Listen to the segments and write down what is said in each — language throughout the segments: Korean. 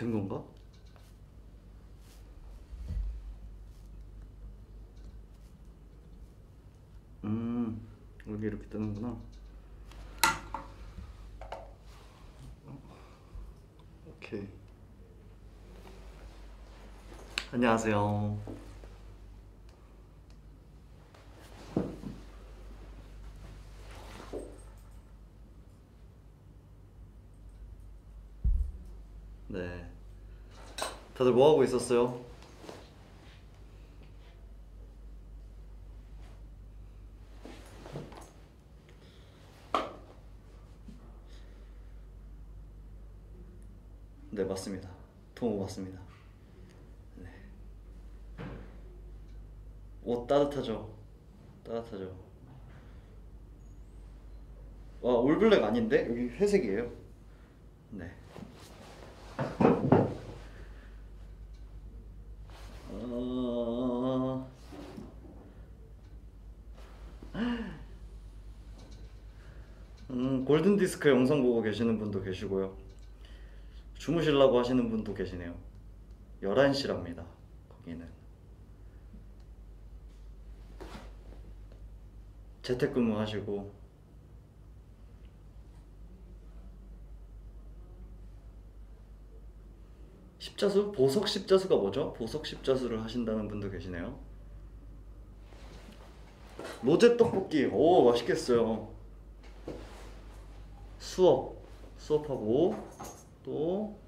된 건가? 음 여기 이렇게 뜨는구나. 오케이. 안녕하세요. 네. 다들 뭐 하고 있었어요? 네, 맞습니다. 동호 맞습니다. 네. 옷 따뜻하죠? 따뜻하죠? 와, 올블랙 아닌데? 여기 회색이에요. 네. 어... 음, 골든 디스크 영상 보고 계시는 분도 계시고요. 주무시려고 하시는 분도 계시네요. 11시랍니다. 거기는. 재택근무 하시고 십자수? 보석 십자수가 뭐죠? 보석 십자수를 하신다는 분도 계시네요. 로제 떡볶이. 오, 맛있겠어요. 수업. 수업하고 또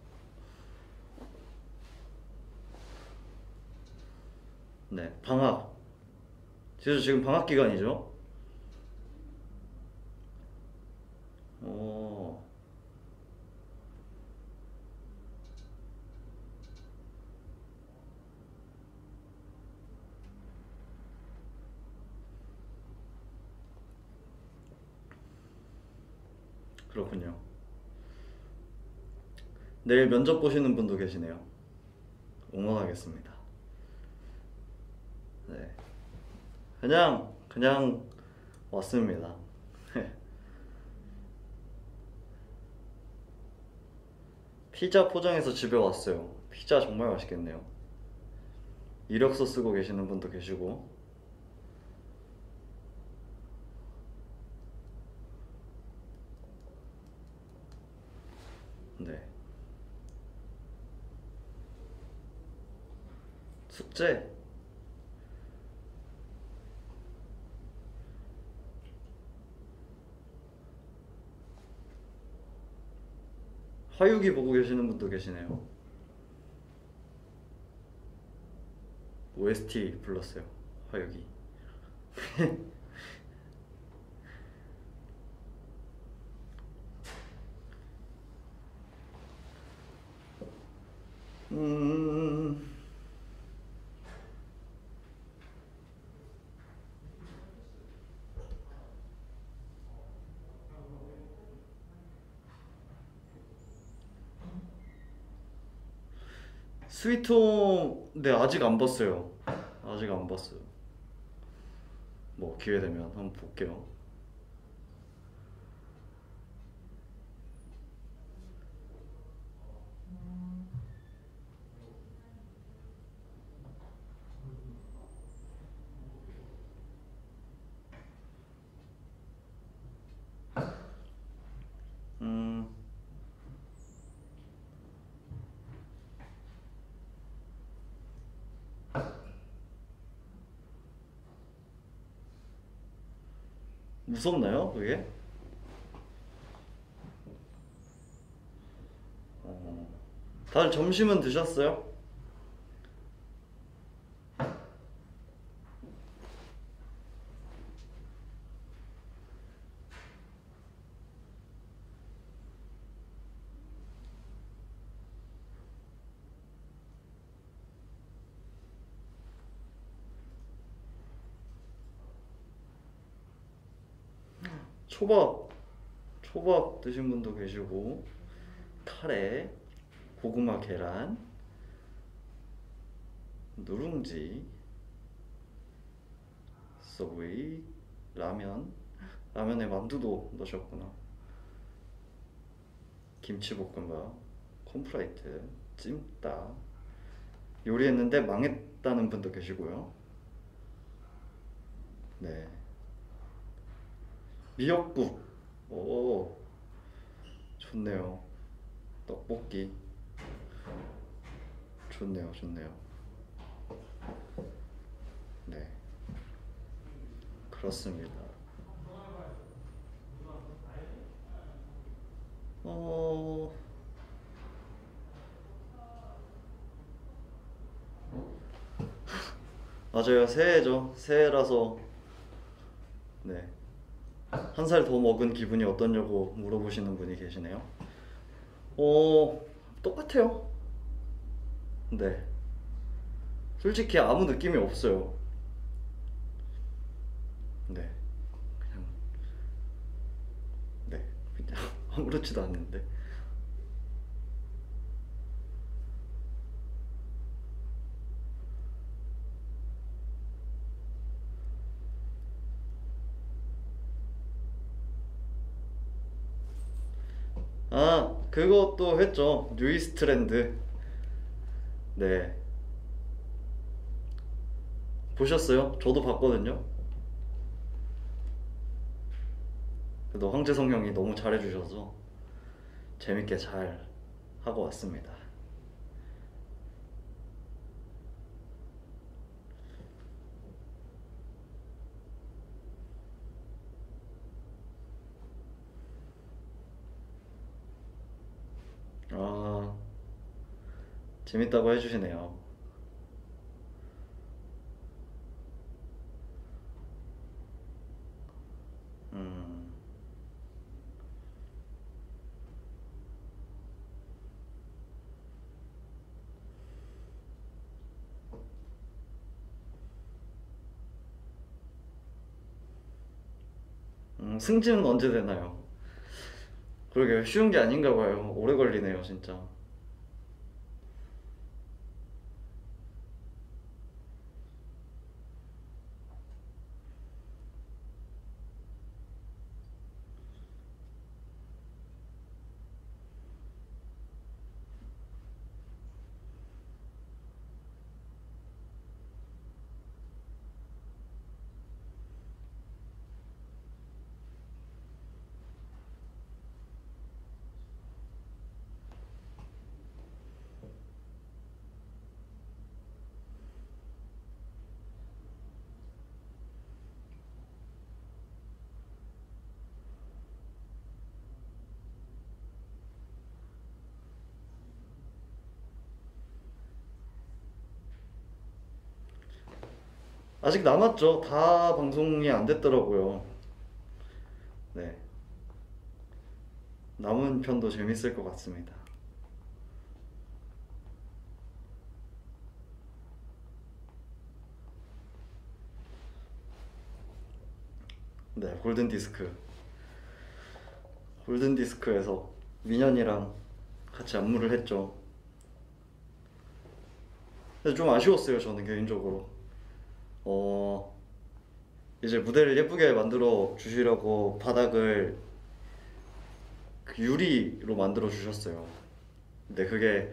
네, 방학. 그래서 지금 방학 기간이죠? 오. 그렇군요. 내일 면접 보시는 분도 계시네요. 응원하겠습니다. 네. 그냥, 그냥 왔습니다. 피자 포장해서 집에 왔어요. 피자 정말 맛있겠네요. 이력서 쓰고 계시는 분도 계시고. 네. 숙제. 화육이 보고 계시는 분도 계시네요. OST 불렀어요. 화육이. 음. 스위트홈 네 아직 안 봤어요. 아직 안 봤어요. 뭐 기회 되면 한번 볼게요. 음. 무섭나요, 그게? 어, 다들 점심은 드셨어요? 초밥, 초밥 드신 분도 계시고, 카레, 고구마 계란, 누룽지, 서브웨이, 라면, 라면에 만두도 넣으셨구나. 김치볶음밥, 콤프라이트, 찜닭 요리했는데 망했다는 분도 계시고요. 네. 미역국. 오. 좋네요. 떡볶이. 좋네요. 좋네요. 네. 그렇습니다. 어. 맞아요. 새해죠. 새해라서 네. 한 살 더 먹은 기분이 어떠냐고 물어보시는 분이 계시네요. 어, 똑같아요. 네. 솔직히 아무 느낌이 없어요. 네. 그냥 네. 그냥 아무렇지도 않는데. 아, 그것도 했죠. 뉴이스트랜드. 네. 보셨어요? 저도 봤거든요. 그래도 황재성 형이 너무 잘해주셔서 재밌게 잘 하고 왔습니다. 아, 재밌다고 해주시네요. 음, 음, 승진은 언제 되나요? 그러게 쉬운 게 아닌가 봐요. 오래 걸리네요, 진짜. 아직 남았죠. 다 방송이 안 됐더라고요. 네. 남은 편도 재밌을 것 같습니다. 네, 골든 디스크. 골든 디스크에서 민현이랑 같이 안무를 했죠. 좀 아쉬웠어요, 저는 개인적으로. 어, 이제 무대를 예쁘게 만들어 주시려고 바닥을 그 유리로 만들어 주셨어요. 근데 그게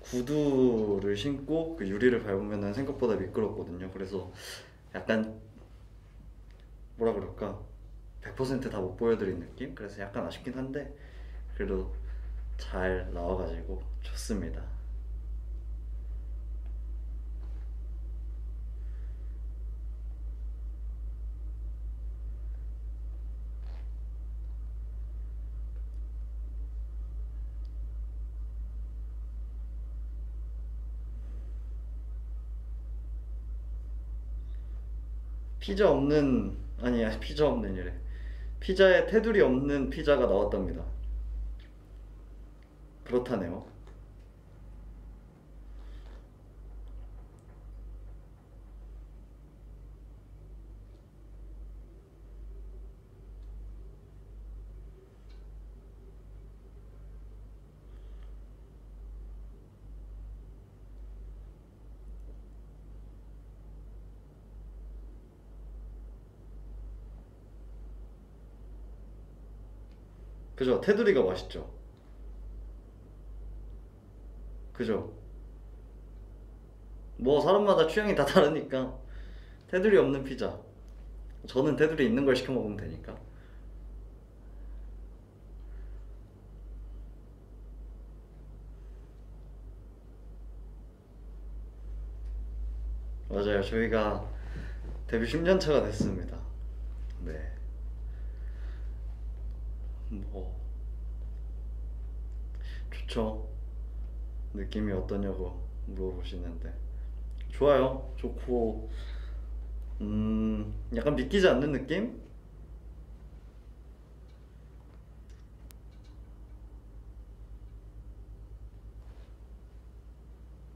구두를 신고 그 유리를 밟으면 생각보다 미끄럽거든요. 그래서 약간 뭐라 그럴까 100%다 못 보여드린 느낌? 그래서 약간 아쉽긴 한데 그래도 잘 나와가지고 좋습니다. 피자 없는 아니 아니 피자 없는 이래 피자에 테두리 없는 피자가 나왔답니다. 그렇다네요. 그죠? 테두리가 맛있죠. 그죠? 뭐 사람마다 취향이 다 다르니까 테두리 없는 피자. 저는 테두리 있는 걸 시켜 먹으면 되니까. 맞아요. 저희가 데뷔 10년 차가 됐습니다. 네. 뭐 좋죠. 느낌이 어떠냐고 물어보시는데 좋아요. 좋고 음 약간 믿기지 않는 느낌?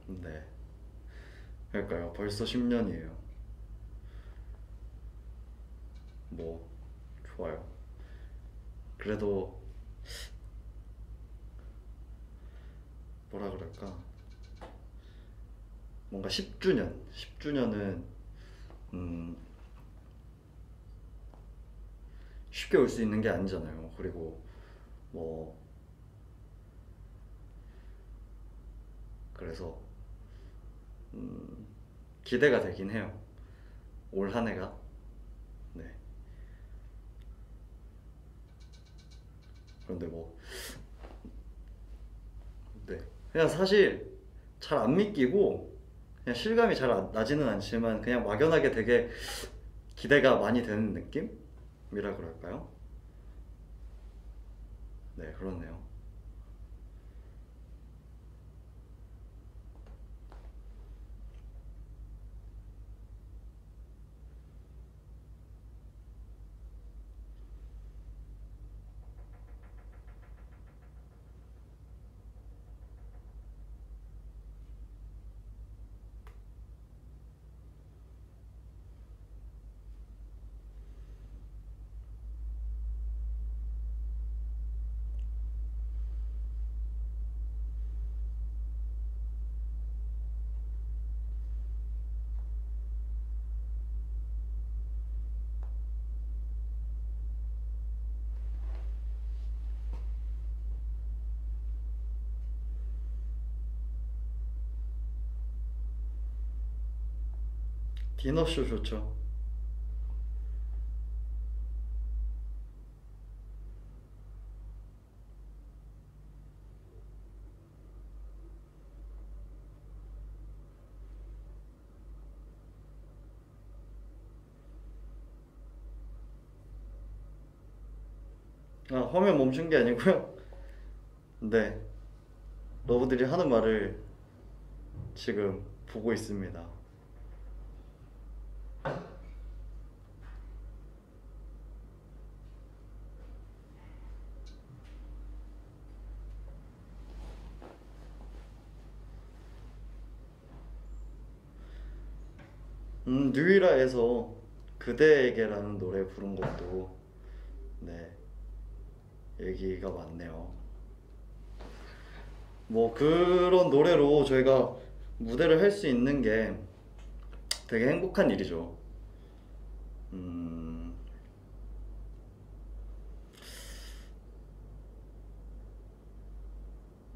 네. 그러니까요. 벌써 10년이에요. 뭐 좋아요. 그래도 뭐라 그럴까? 뭔가 10주년, 10주년은 음 쉽게 올 수 있는 게 아니잖아요. 그리고 뭐 그래서 음 기대가 되긴 해요. 올 한 해가. 네. 그런데 뭐 네. 그냥 사실 잘 안 믿기고 그냥 실감이 잘 안- 나지는 않지만 그냥 막연하게 되게 기대가 많이 되는 느낌이라 그럴까요? 네, 그렇네요. 디너쇼 좋죠. 아, 화면 멈춘 게 아니고요. 네. 러브들이 하는 말을 지금 보고 있습니다. 음, 뉴이라에서 그대에게라는 노래 부른 것도 네, 얘기가 많네요. 뭐 그런 노래로 저희가 무대를 할 수 있는 게 되게 행복한 일이죠. 음,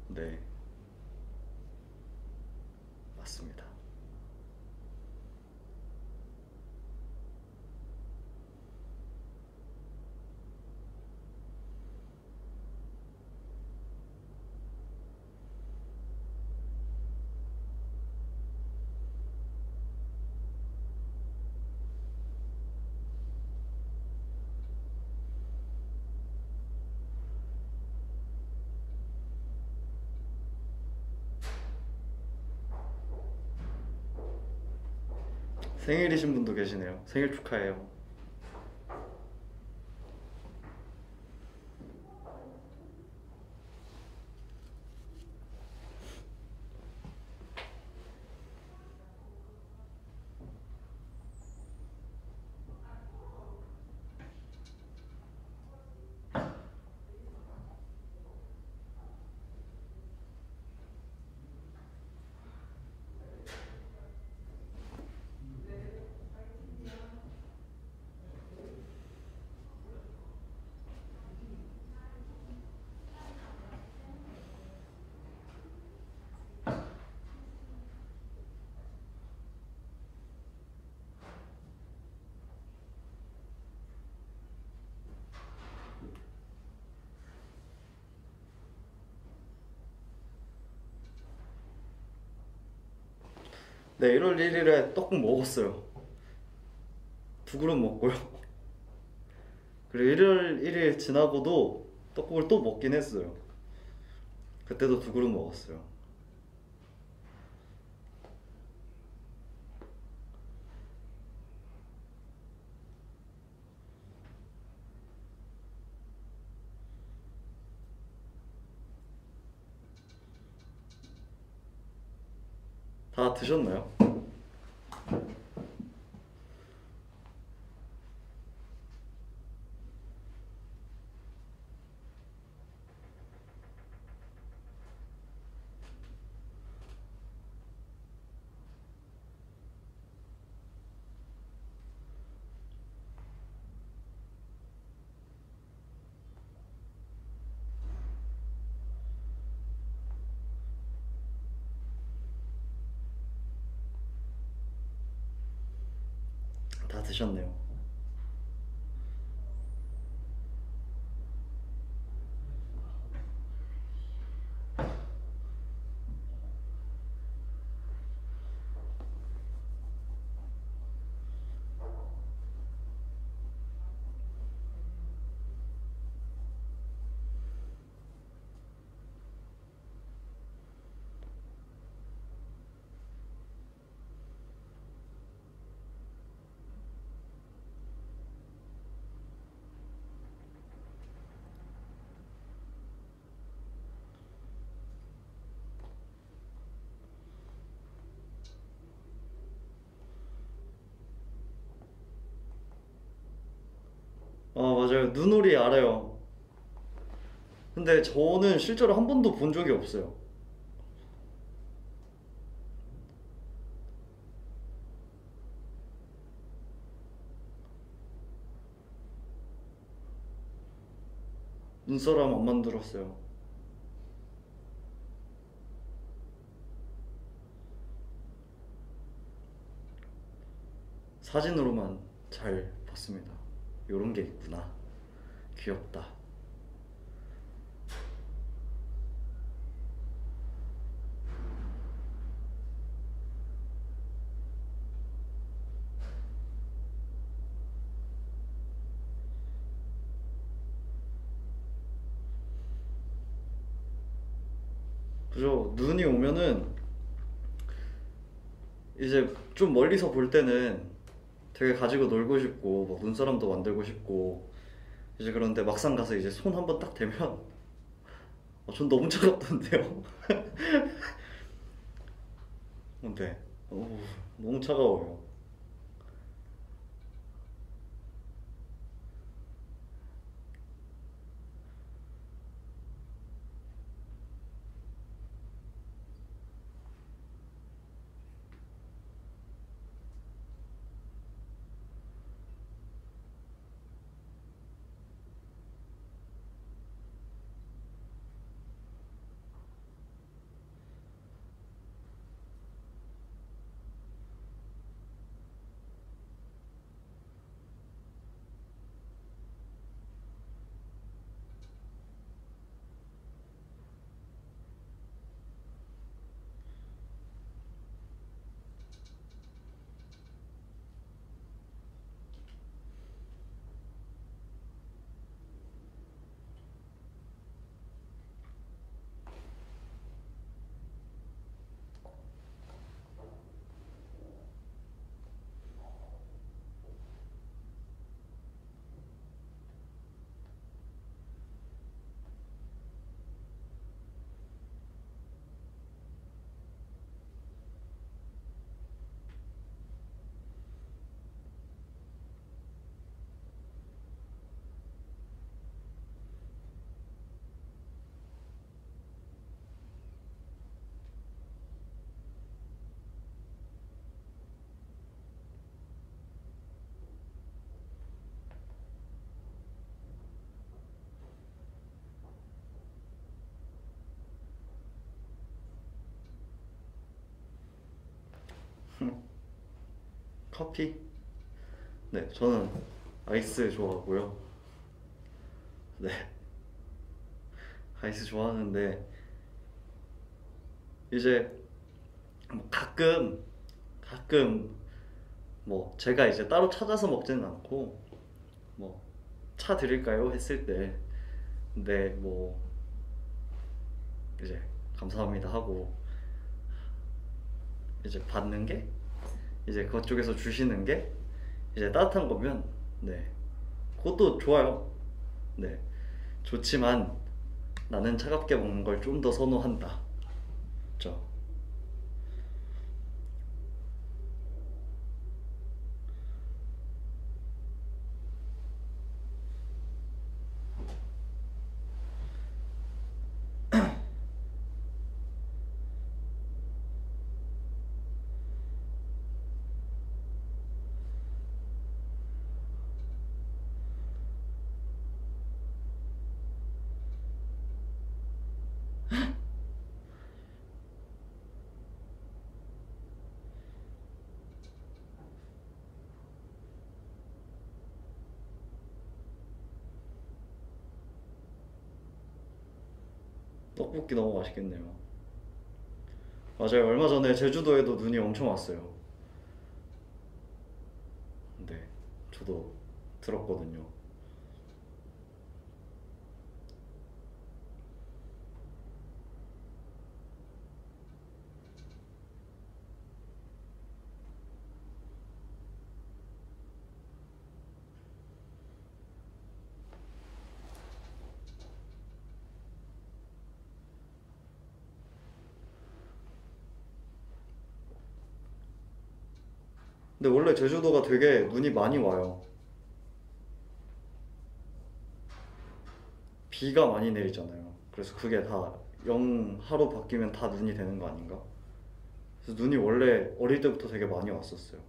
네, 맞습니다. 생일이신 분도 계시네요. 생일 축하해요. 네, 1월 1일에 떡국 먹었어요. 두 그릇 먹고요. 그리고 1월 1일 지나고도 떡국을 또 먹긴 했어요. 그때도 두 그릇 먹었어요. 다 드셨나요? 다 드셨네요. 아, 맞아요. 눈오리 알아요. 근데 저는 실제로 한 번도 본 적이 없어요. 눈사람 안 만들었어요. 사진으로만 잘 봤습니다. 요런 게 있구나. 귀엽다. 그죠? 눈이 오면은 이제 좀 멀리서 볼 때는 되게 가지고 놀고 싶고 뭐 눈사람도 만들고 싶고 이제 그런데 막상 가서 이제 손 한 번 딱 대면 어, 전 너무 차갑던데요. 근데 어, 너무 차가워요. 커피? 네, 저는 아이스 좋아하고요. 네, 아이스 좋아하는데 이제 뭐 가끔 가끔 뭐 제가 이제 따로 찾아서 먹지는 않고 뭐 차 드릴까요 했을 때 근데 뭐 이제 감사합니다 하고 이제 받는 게 이제 그쪽에서 주시는 게 이제 따뜻한 거면 네. 그것도 좋아요. 네. 좋지만 나는 차갑게 먹는 걸 좀 더 선호한다. 그렇죠 떡볶이 너무 맛있겠네요. 맞아요. 얼마 전에 제주도에도 눈이 엄청 왔어요. 네 저도 들었거든요 근데 원래 제주도가 되게 눈이 많이 와요. 비가 많이 내리잖아요. 그래서 그게 다 영하로 바뀌면 다 눈이 되는 거 아닌가? 그래서 눈이 원래 어릴 때부터 되게 많이 왔었어요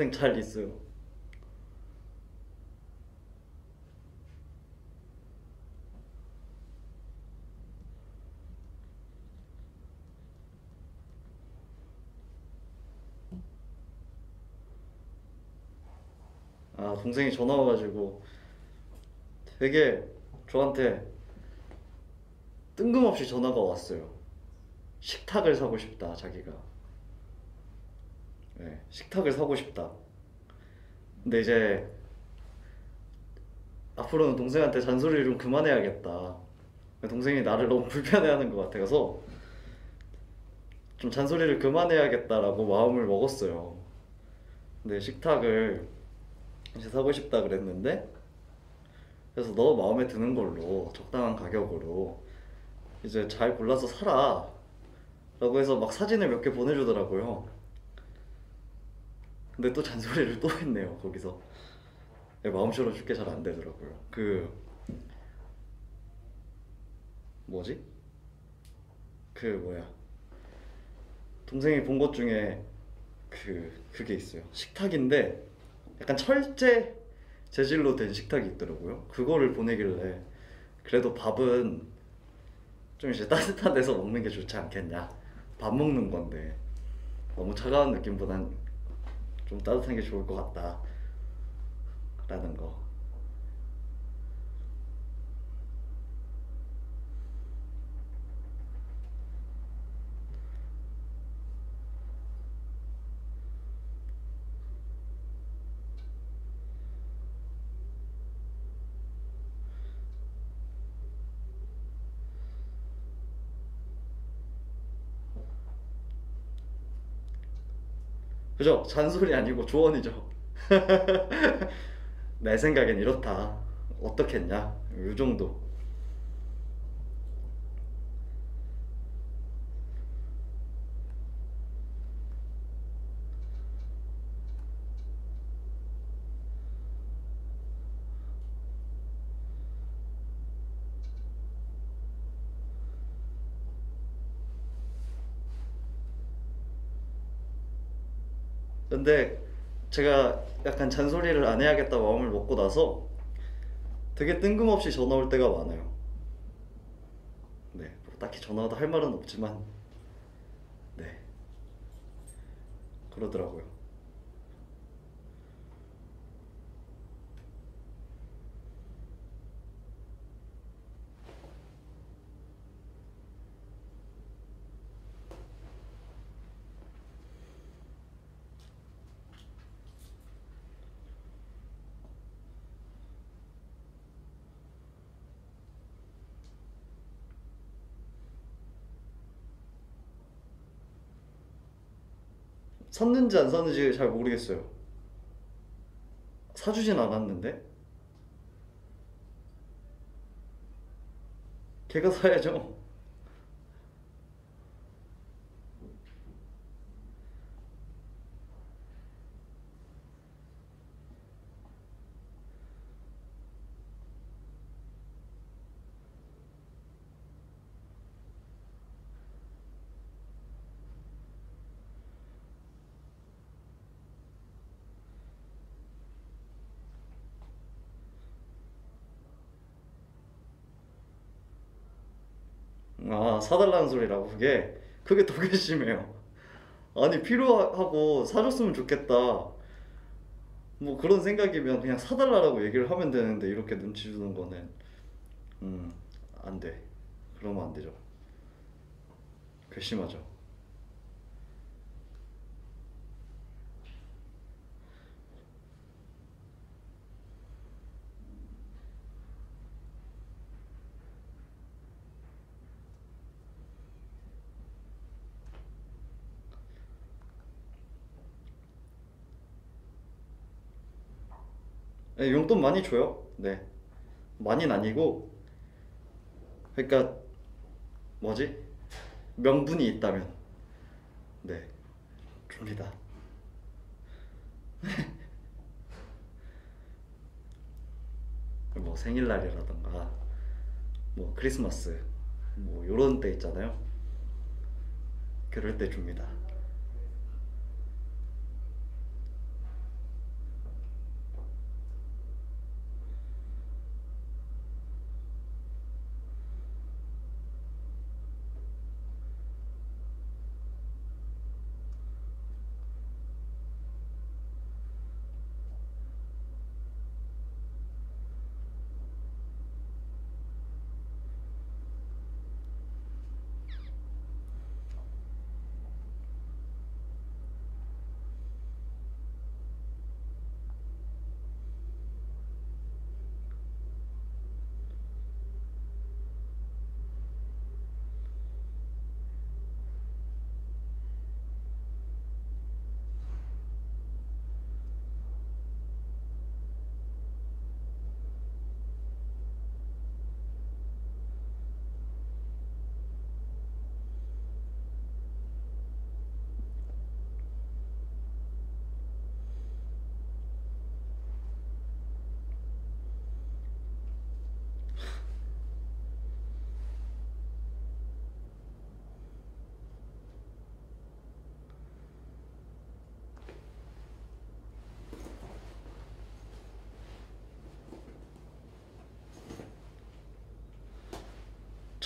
네 동생 잘 있어요. 아 동생이 전화 와가지고 되게 저한테 뜬금없이 전화가 왔어요. 식탁을 사고 싶다 자기가 네, 식탁을 사고 싶다. 근데 이제 앞으로는 동생한테 잔소리를 좀 그만해야겠다. 동생이 나를 너무 불편해하는 것 같아서 좀 잔소리를 그만해야겠다라고 마음을 먹었어요. 근데 식탁을 이제 사고 싶다 그랬는데 그래서 너 마음에 드는 걸로 적당한 가격으로 이제 잘 골라서 사라 라고 해서 막 사진을 몇 개 보내주더라고요. 근데 또 잔소리를 또 했네요 거기서. 네, 마음처럼 쉽게 잘 안 되더라고요. 그 뭐지? 그 뭐야? 동생이 본 것 중에 그 그게 있어요. 식탁인데 약간 철제 재질로 된 식탁이 있더라고요. 그거를 보내길래 그래도 밥은 좀 이제 따뜻한 데서 먹는 게 좋지 않겠냐? 밥 먹는 건데. 너무 차가운 느낌보단 좀 따뜻한 게 좋을 것 같다 라는 거 그죠? 잔소리 아니고 조언이죠. 내 생각엔 이렇다. 어떻겠냐? 이 정도. 근데 제가 약간 잔소리를 안 해야겠다 마음을 먹고 나서 되게 뜬금없이 전화 올 때가 많아요. 네, 뭐 딱히 전화도 할 말은 없지만 네 그러더라고요. 샀는지 안 샀는지 잘 모르겠어요. 사주진 않았는데 걔가 사야죠. 아, 사달라는 소리라고 그게 그게 더 괘씸해요. 아니 필요하고 사줬으면 좋겠다. 뭐 그런 생각이면 그냥 사달라고 얘기를 하면 되는데 이렇게 눈치 주는 거는 음, 안 돼. 그러면 안 되죠. 괘씸하죠. 네, 용돈 많이 줘요. 네. 많이는 아니고 그러니까 뭐지? 명분이 있다면 네. 줍니다. 뭐 생일날이라던가 뭐 크리스마스 뭐 요런 때 있잖아요. 그럴 때 줍니다.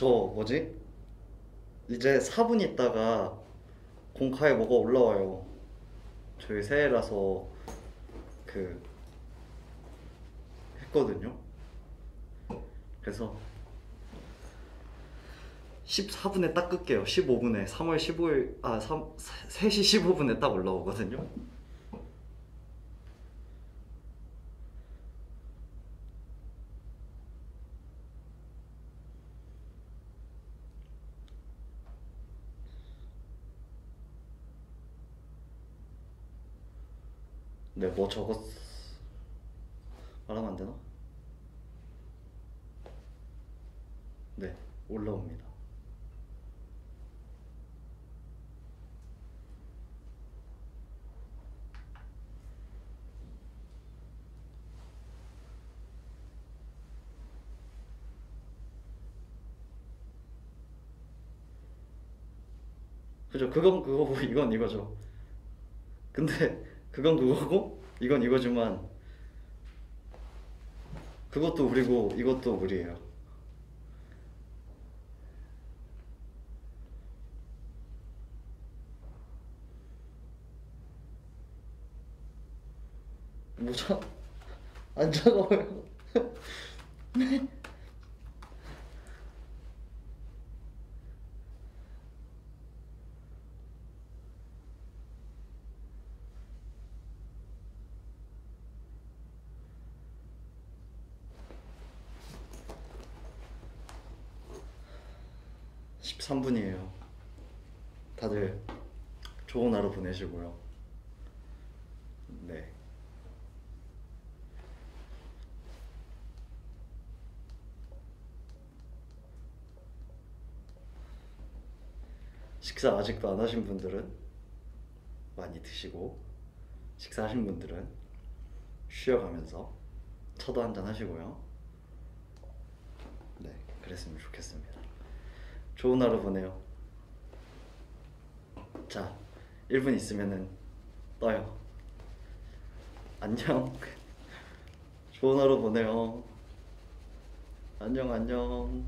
저 뭐지? 이제 4분 있다가 공카에 뭐가 올라와요. 저희 새해라서 그 했거든요. 그래서 14분에 딱 끌게요. 15분에 3월 15일 아 3, 3시 15분에 딱 올라오거든요. 네, 뭐 적었 말하면 안 되나? 네, 올라옵니다. 그죠? 그건 그거고 이건 이거죠. 근데 그건 그거고 이건 이거지만 그것도 우리고 이것도 우리예요. 뭐 모자 안 작아요. 보내시고요. 네. 식사 아직도 안 하신 분들은 많이 드시고 식사하신 분들은 쉬어가면서 차도 한잔 하시고요. 네, 그랬으면 좋겠습니다. 좋은 하루 보내요. 자, 1분 있으면은 떠요. 안녕. 좋은 하루 보내요. 안녕, 안녕.